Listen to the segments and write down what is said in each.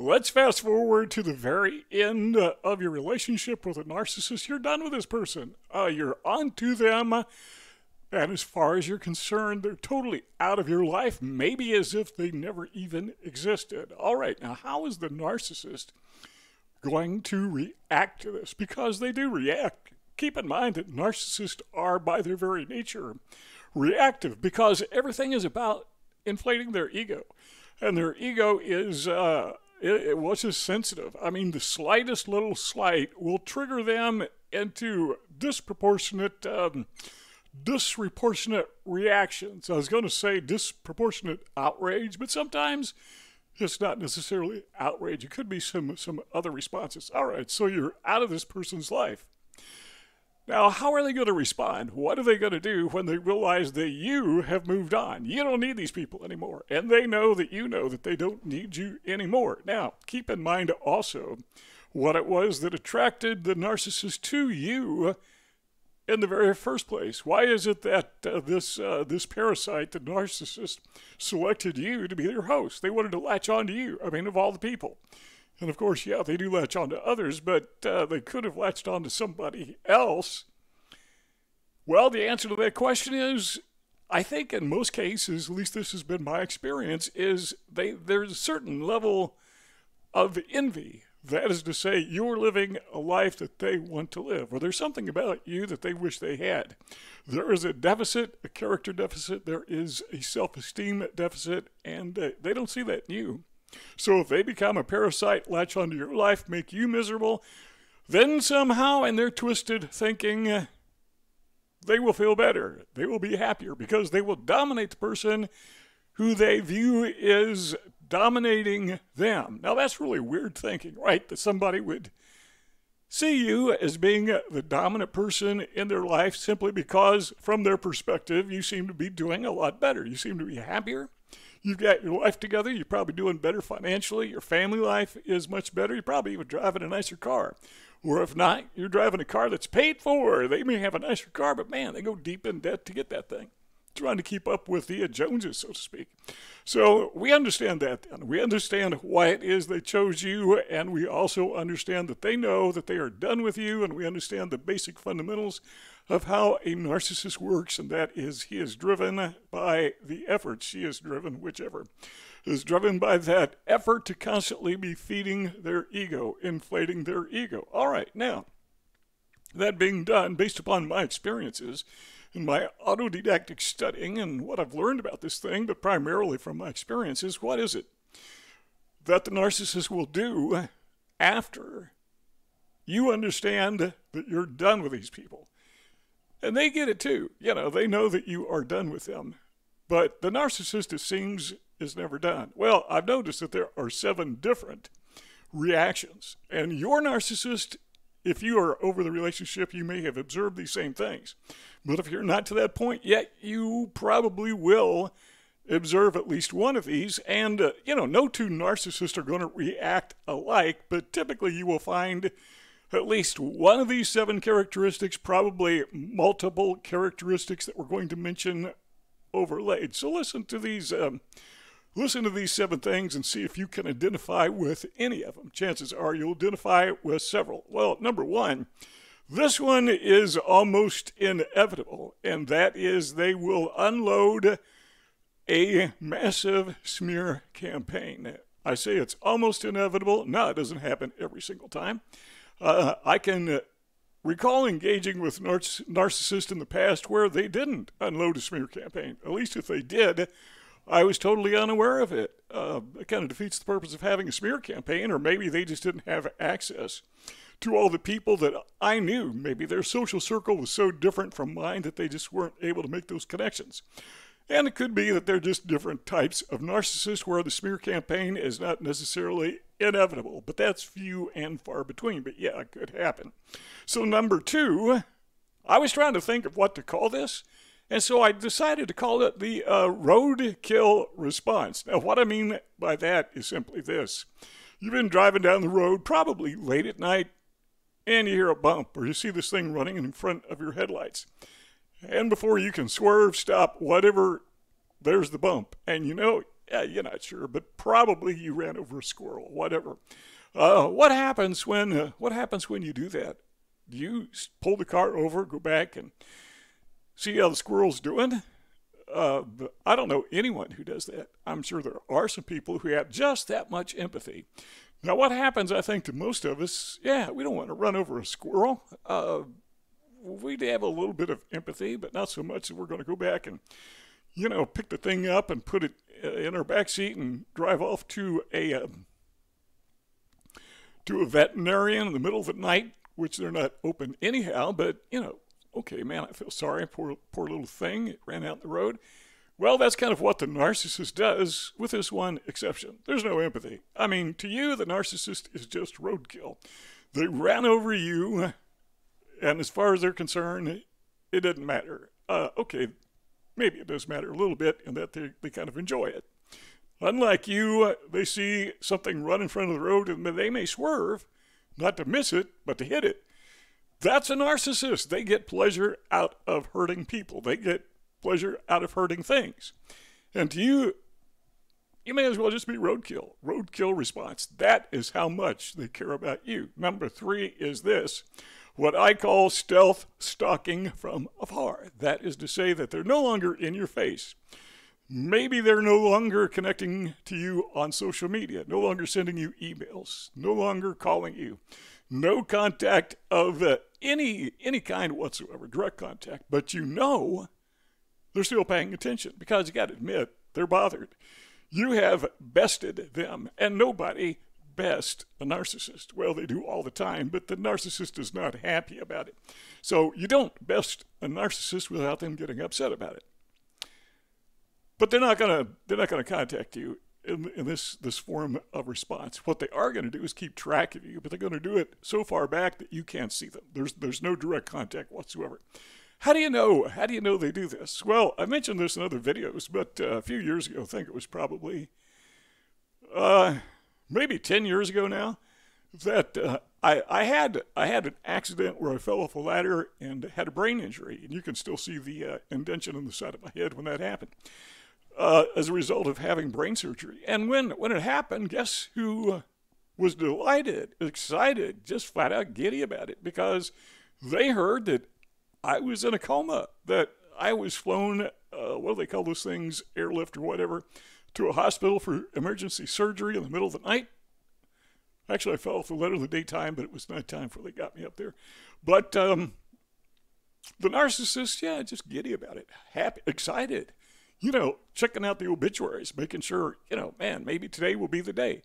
let's fast forward to the very end of your relationship with a narcissist. You're done with this person. Uh, you're onto them. And as far as you're concerned, they're totally out of your life, maybe as if they never even existed. All right, now, how is the narcissist going to react to this? Because they do react. Keep in mind that narcissists are, by their very nature, reactive because everything is about inflating their ego. And their ego is, uh, it, it was just sensitive. I mean, the slightest little slight will trigger them into disproportionate. Um, disproportionate reactions. I was going to say disproportionate outrage, but sometimes it's not necessarily outrage. It could be some some other responses. All right, so you're out of this person's life. Now, how are they going to respond? What are they going to do when they realize that you have moved on? You don't need these people anymore. And they know that you know that they don't need you anymore. Now, keep in mind also what it was that attracted the narcissist to you in the very first place? Why is it that uh, this uh, this parasite, the narcissist, selected you to be their host? They wanted to latch on to you. I mean, of all the people. And of course, yeah, they do latch on to others, but uh, they could have latched on to somebody else. Well, the answer to that question is I think in most cases, at least this has been my experience, is they there's a certain level of envy that is to say, you're living a life that they want to live, or there's something about you that they wish they had. There is a deficit, a character deficit, there is a self esteem deficit, and uh, they don't see that in you. So if they become a parasite, latch onto your life, make you miserable, then somehow in their twisted thinking, uh, they will feel better. They will be happier because they will dominate the person who they view is dominating them. Now, that's really weird thinking, right? That somebody would see you as being the dominant person in their life simply because, from their perspective, you seem to be doing a lot better. You seem to be happier. You've got your life together. You're probably doing better financially. Your family life is much better. You're probably even driving a nicer car. Or if not, you're driving a car that's paid for. They may have a nicer car, but man, they go deep in debt to get that thing trying to keep up with the Joneses, so to speak. So we understand that. And we understand why it is they chose you, and we also understand that they know that they are done with you, and we understand the basic fundamentals of how a narcissist works, and that is he is driven by the effort. She is driven, whichever, is driven by that effort to constantly be feeding their ego, inflating their ego. All right, now, that being done, based upon my experiences, in my autodidactic studying and what I've learned about this thing, but primarily from my experiences, what is it that the narcissist will do after you understand that you're done with these people? And they get it too. You know, they know that you are done with them. But the narcissist, it seems, is never done. Well, I've noticed that there are seven different reactions. And your narcissist if you are over the relationship, you may have observed these same things. But if you're not to that point yet, you probably will observe at least one of these. And, uh, you know, no two narcissists are going to react alike, but typically you will find at least one of these seven characteristics, probably multiple characteristics that we're going to mention overlaid. So listen to these. Um, Listen to these seven things and see if you can identify with any of them. Chances are you'll identify with several. Well, number one, this one is almost inevitable, and that is they will unload a massive smear campaign. I say it's almost inevitable. No, it doesn't happen every single time. Uh, I can recall engaging with narcissists in the past where they didn't unload a smear campaign. At least if they did, I was totally unaware of it. Uh, it kind of defeats the purpose of having a smear campaign, or maybe they just didn't have access to all the people that I knew. Maybe their social circle was so different from mine that they just weren't able to make those connections. And it could be that they're just different types of narcissists where the smear campaign is not necessarily inevitable, but that's few and far between. But yeah, it could happen. So, number two, I was trying to think of what to call this. And so I decided to call it the uh, roadkill response. Now, what I mean by that is simply this you've been driving down the road, probably late at night, and you hear a bump or you see this thing running in front of your headlights. And before you can swerve, stop, whatever, there's the bump. And you know, Yeah, you're not sure, but probably you ran over a squirrel, whatever. Uh, what happens when uh, what happens when you do that? Do you pull the car over, go back, and see how the squirrel's doing? Uh, I don't know anyone who does that. I'm sure there are some people who have just that much empathy. Now, what happens, I think, to most of us, yeah, we don't want to run over a squirrel. We'd have a little bit of empathy, but not so much that we're going to go back and, you know, pick the thing up and put it uh, in our back seat and drive off to a um, to a veterinarian in the middle of the night, which they're not open anyhow. But you know, okay, man, I feel sorry, poor poor little thing. It ran out the road. Well, that's kind of what the narcissist does, with this one exception. There's no empathy. I mean, to you, the narcissist is just roadkill. They ran over you and as far as they're concerned, it doesn't matter. Uh, okay, maybe it does matter a little bit in that they, they kind of enjoy it. Unlike you, uh, they see something run in front of the road and they may swerve, not to miss it, but to hit it. That's a narcissist. They get pleasure out of hurting people. They get pleasure out of hurting things. And to you, you may as well just be roadkill. Roadkill response. That is how much they care about you. Number three is this what I call stealth stalking from afar. That is to say that they're no longer in your face. Maybe they're no longer connecting to you on social media, no longer sending you emails, no longer calling you, no contact of uh, any any kind whatsoever, direct contact. But you know they're still paying attention because you got to admit they're bothered. You have bested them, and nobody best a narcissist. Well, they do all the time, but the narcissist is not happy about it. So you don't best a narcissist without them getting upset about it. But they're not gonna they're not gonna contact you in, in this this form of response. What they are going to do is keep track of you, but they're going to do it so far back that you can't see them. There's there's no direct contact whatsoever. How do you know? How do you know they do this? Well, I mentioned this in other videos, but uh, a few years ago, I think it was probably uh, maybe 10 years ago now that uh, I, I had I had an accident where I fell off a ladder and had a brain injury, and you can still see the uh, indention in the side of my head when that happened, uh, as a result of having brain surgery. And when when it happened, guess who uh, was delighted, excited, just flat out giddy about it because they heard that I was in a coma, that I was flown, uh, what do they call those things, airlift or whatever, to a hospital for emergency surgery in the middle of the night. Actually, I fell off the ladder in the daytime, but it was nighttime before they got me up there. But um, the narcissist, yeah, just giddy about it, happy, excited. You know, checking out the obituaries, making sure, you know, man, maybe today will be the day.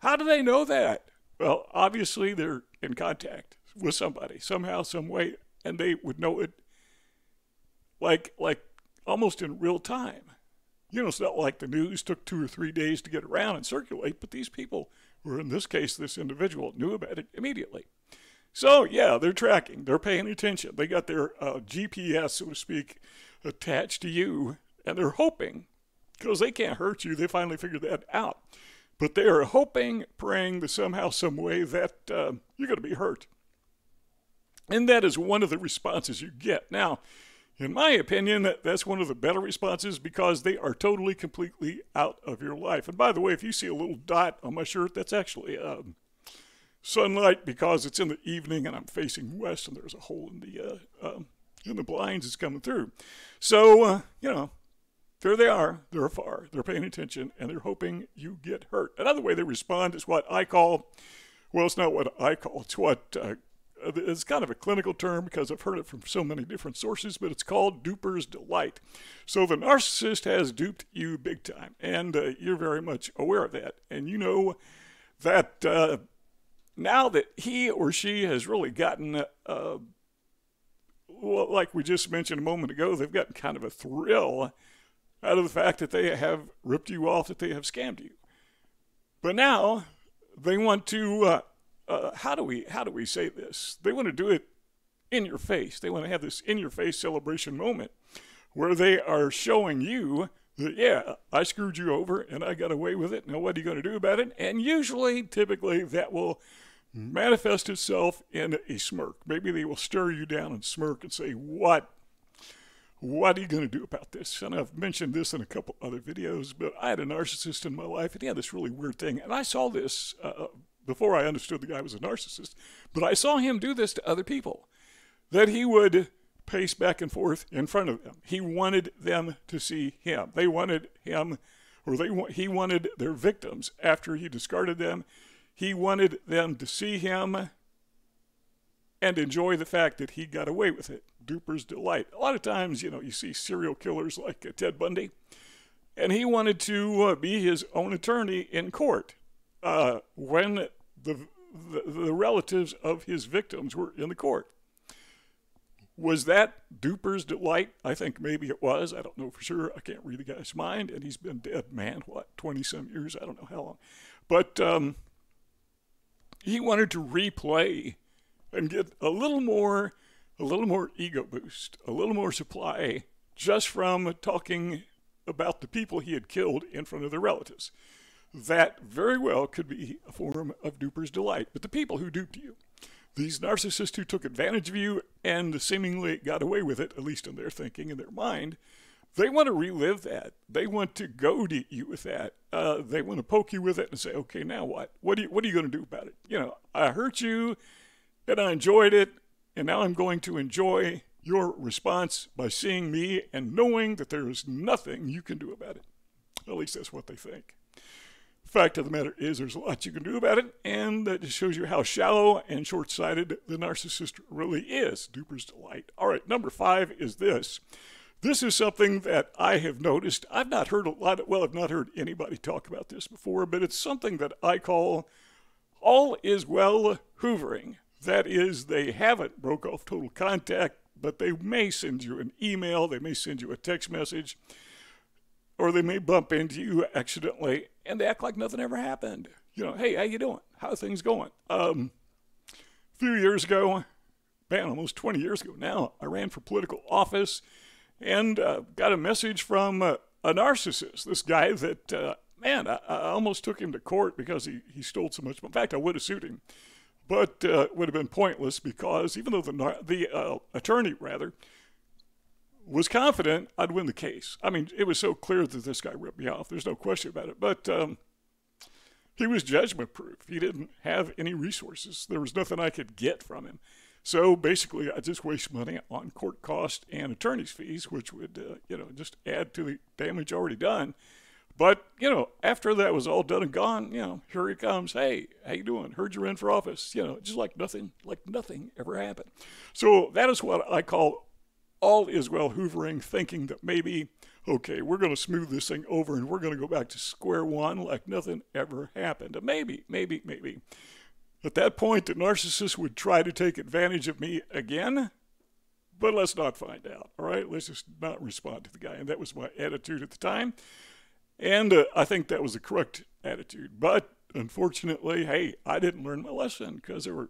How do they know that? Well, obviously they're in contact with somebody somehow, some way, and they would know it like like almost in real time. You know, it's not like the news took two or three days to get around and circulate, but these people, or in this case, this individual, knew about it immediately. So, yeah, they're tracking, they're paying attention. They got their uh, GPS, so to speak, attached to you, and they're hoping, because they can't hurt you, they finally figured that out. But they are hoping, praying that somehow, some way, that uh, you're going to be hurt. And that is one of the responses you get. Now, in my opinion, that's one of the better responses because they are totally, completely out of your life. And by the way, if you see a little dot on my shirt, that's actually um, sunlight because it's in the evening and I'm facing west and there's a hole in the uh, um, in the blinds that's coming through. So uh, you know, there they are. They're afar. They're paying attention and they're hoping you get hurt. Another way they respond is what I call, well, it's not what I call. It's what uh, it's kind of a clinical term because I've heard it from so many different sources, but it's called duper's delight. So the narcissist has duped you big time, and uh, you're very much aware of that. And you know that uh, now that he or she has really gotten, uh, well, like we just mentioned a moment ago, they've gotten kind of a thrill out of the fact that they have ripped you off, that they have scammed you. But now they want to uh, how do we how do we say this? They want to do it in your face. They want to have this in your face celebration moment where they are showing you that yeah, I screwed you over and I got away with it. Now what are you going to do about it? And usually, typically, that will manifest itself in a smirk. Maybe they will stare you down and smirk and say, "What? what are you going to do about this? And I've mentioned this in a couple other videos, but I had a narcissist in my life, and he had this really weird thing. And I saw this uh, before I understood the guy was a narcissist, but I saw him do this to other people. That he would pace back and forth in front of them. He wanted them to see him. They wanted him, or they he wanted their victims after he discarded them. He wanted them to see him and enjoy the fact that he got away with it. Duper's delight. A lot of times, you know, you see serial killers like Ted Bundy, and he wanted to uh, be his own attorney in court uh, when the, the, the relatives of his victims were in the court. Was that Duper's delight? I think maybe it was. I don't know for sure. I can't read the guy's mind, and he's been dead, man, what, 20 some years? I don't know how long. But um, he wanted to replay and get a little more a little more ego boost, a little more supply just from talking about the people he had killed in front of their relatives. That very well could be a form of duper's delight. But the people who duped you, these narcissists who took advantage of you and seemingly got away with it, at least in their thinking and their mind, they want to relive that. They want to goad you with that. Uh, they want to poke you with it and say, okay, now what? What, you, what are you going to do about it? You know, I hurt you and I enjoyed it and now I'm going to enjoy your response by seeing me and knowing that there is nothing you can do about it. At least that's what they think. Fact of the matter is, there's a lot you can do about it, and that just shows you how shallow and short sighted the narcissist really is. Duper's delight. All right, number five is this. This is something that I have noticed. I've not heard a lot, of, well, I've not heard anybody talk about this before, but it's something that I call all is well hoovering. That is, they haven't broke off total contact, but they may send you an email, they may send you a text message, or they may bump into you accidentally and they act like nothing ever happened. You know, hey, how you doing? How things going? Um, a few years ago, man, almost 20 years ago now, I ran for political office and uh, got a message from uh, a narcissist, this guy that, uh, man, I, I, almost took him to court because he, he stole so much. In fact, I would have sued him but uh, would have been pointless because even though the the uh, attorney rather was confident I'd win the case. I mean, it was so clear that this guy ripped me off. There's no question about it. But um, he was judgment proof. He didn't have any resources. There was nothing I could get from him. So basically, I just waste money on court costs and attorney's fees, which would, uh, you know, just add to the damage already done. But, you know, after that was all done and gone, you know, here he comes. Hey, how you doing? Heard you're in for office. You know, just like nothing, like nothing ever happened. So that is what I call all is well hoovering, thinking that maybe, okay, we're going to smooth this thing over and we're going to go back to square one like nothing ever happened. Maybe, maybe, maybe. At that point, the narcissist would try to take advantage of me again, but let's not find out. All right, let's just not respond to the guy. And that was my attitude at the time. And uh, I think that was the correct attitude. But unfortunately, hey, I didn't learn my lesson because there were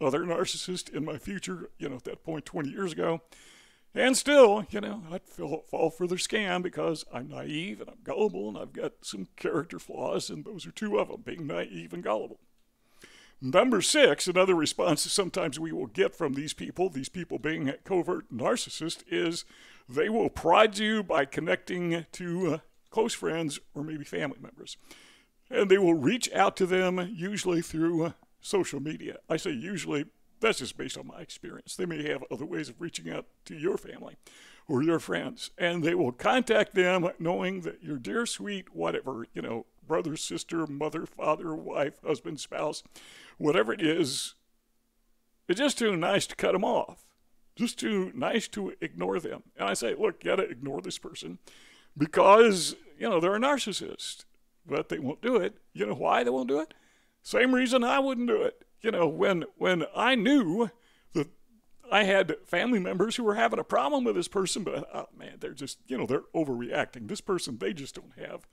other narcissists in my future, you know, at that point 20 years ago. And still, you know, I'd fall, fall for their scam because I'm naive and I'm gullible and I've got some character flaws, and those are two of them being naive and gullible. Number six, another response sometimes we will get from these people, these people being covert narcissists, is they will prod you by connecting to uh, close friends, or maybe family members. And they will reach out to them usually through uh, social media. I say usually, that's just based on my experience. They may have other ways of reaching out to your family or your friends, and they will contact them knowing that your dear sweet whatever, you know, brother, sister, mother, father, wife, husband, spouse, whatever it is, it's just too nice to cut them off. Just too nice to ignore them. And I say, look, you gotta ignore this person because, you know, they're a narcissist, but they won't do it. You know why they won't do it? Same reason I wouldn't do it. You know, when when I knew that I had family members who were having a problem with this person, but oh man, they're just, you know, they're overreacting. This person, they just don't have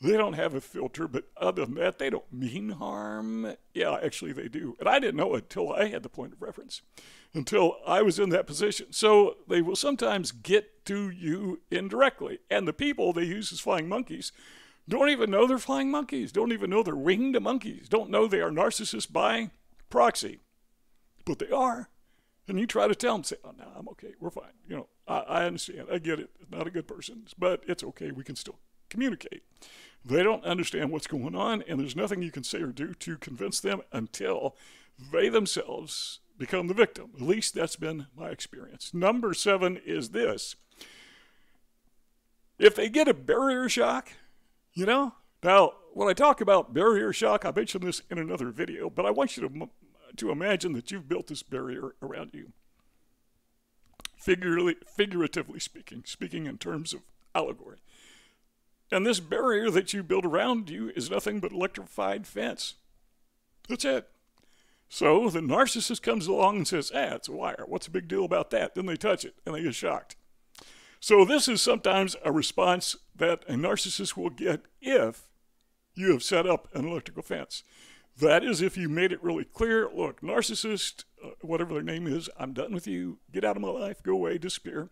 they don't have a filter, but other than that, they don't mean harm. Yeah, actually, they do. And I didn't know it until I had the point of reference, until I was in that position. So they will sometimes get to you indirectly. And the people they use as flying monkeys don't even know they're flying monkeys, don't even know they're winged monkeys, don't know they are narcissists by proxy. But they are. And you try to tell them, say, oh, no, I'm okay. We're fine. You know, I, I understand. I get it. It's not a good person, but it's okay. We can still communicate. They don't understand what's going on, and there's nothing you can say or do to convince them until they themselves become the victim. At least that's been my experience. Number seven is this if they get a barrier shock, you know, now when I talk about barrier shock, I mentioned this in another video, but I want you to, to imagine that you've built this barrier around you. Figuratively, figuratively speaking, speaking in terms of allegory. And this barrier that you build around you is nothing but electrified fence. That's it. So the narcissist comes along and says, ah, it's a wire. What's the big deal about that? Then they touch it and they get shocked. So this is sometimes a response that a narcissist will get if you have set up an electrical fence. That is if you made it really clear, look, narcissist, uh, whatever their name is, I'm done with you. Get out of my life. Go away. Disappear.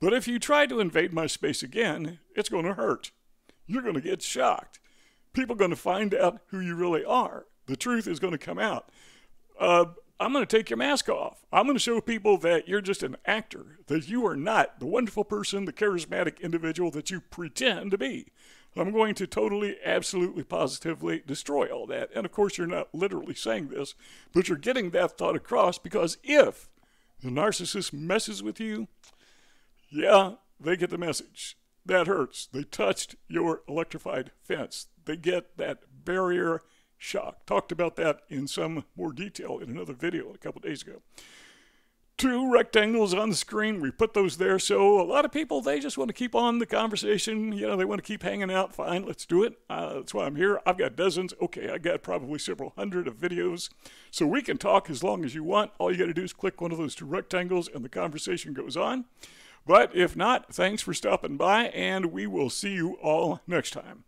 But if you try to invade my space again, it's going to hurt. You're going to get shocked. People are going to find out who you really are. The truth is going to come out uh, I'm going to take your mask off. I'm going to show people that you're just an actor, that you are not the wonderful person, the charismatic individual that you pretend to be. I'm going to totally, absolutely, positively destroy all that. And of course, you're not literally saying this, but you're getting that thought across because if the narcissist messes with you, yeah, they get the message. That hurts. They touched your electrified fence. They get that barrier shock. Talked about that in some more detail in another video a couple days ago. Two rectangles on the screen, we put those there. So a lot of people, they just want to keep on the conversation. You know, they want to keep hanging out. Fine, let's do it. Uh, that's why I'm here. I've got dozens. Okay, I got probably several hundred of videos. So we can talk as long as you want. All you got to do is click one of those two rectangles and the conversation goes on. But if not, thanks for stopping by, and we will see you all next time.